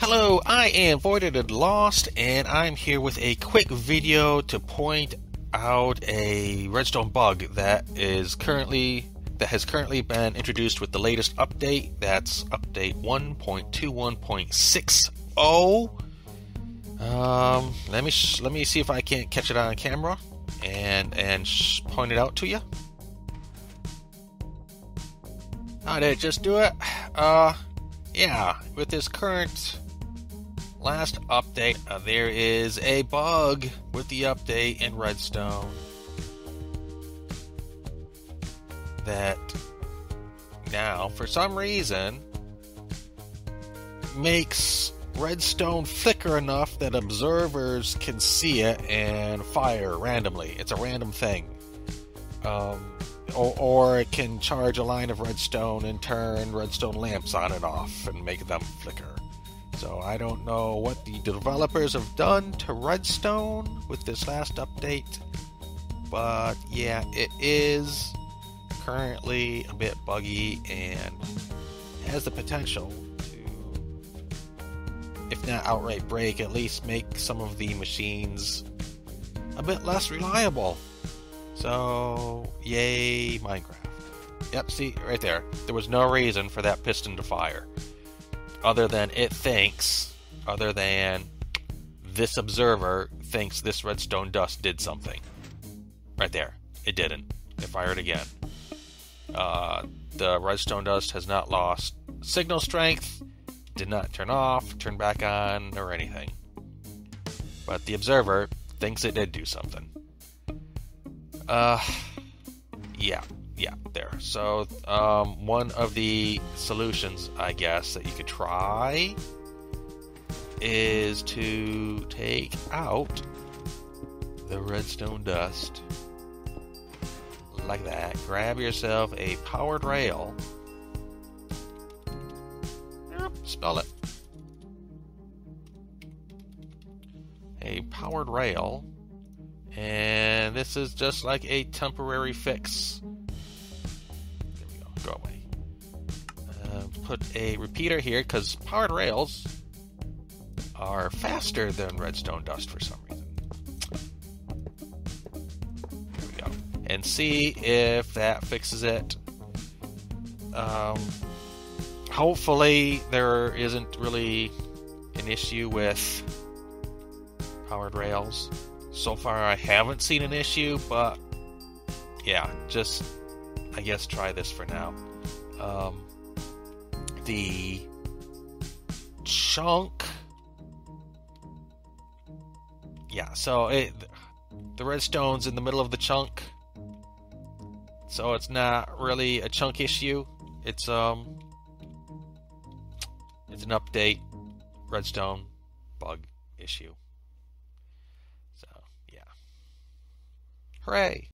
Hello, I am Voided and Lost, and I'm here with a quick video to point out a redstone bug that is currently that has currently been introduced with the latest update. That's update 1.21.60. Um, let me let me see if I can't catch it on camera and and point it out to you. How did it just do it? Uh, yeah, with this current last update, uh, there is a bug with the update in Redstone that now, for some reason, makes Redstone thicker enough that observers can see it and fire randomly. It's a random thing. Um, or, or it can charge a line of redstone and turn redstone lamps on and off and make them flicker. So I don't know what the developers have done to Redstone with this last update, but yeah, it is currently a bit buggy and has the potential to, if not outright break, at least make some of the machines a bit less reliable. So, yay, Minecraft. Yep, see, right there. There was no reason for that piston to fire. Other than it thinks, other than this observer thinks this redstone dust did something. Right there. It didn't. It fired again. Uh, the redstone dust has not lost signal strength, did not turn off, turn back on, or anything. But the observer thinks it did do something. Uh, yeah, yeah, there. So, um, one of the solutions, I guess, that you could try is to take out the redstone dust like that. Grab yourself a powered rail. Yep, spell it. A powered rail and this is just like a temporary fix. Go away. Uh, put a repeater here because powered rails are faster than redstone dust for some reason. There we go. And see if that fixes it. Um, hopefully, there isn't really an issue with powered rails so far I haven't seen an issue, but yeah, just I guess try this for now. Um, the chunk, yeah. So it the redstone's in the middle of the chunk, so it's not really a chunk issue. It's um, it's an update redstone bug issue. So yeah, hooray!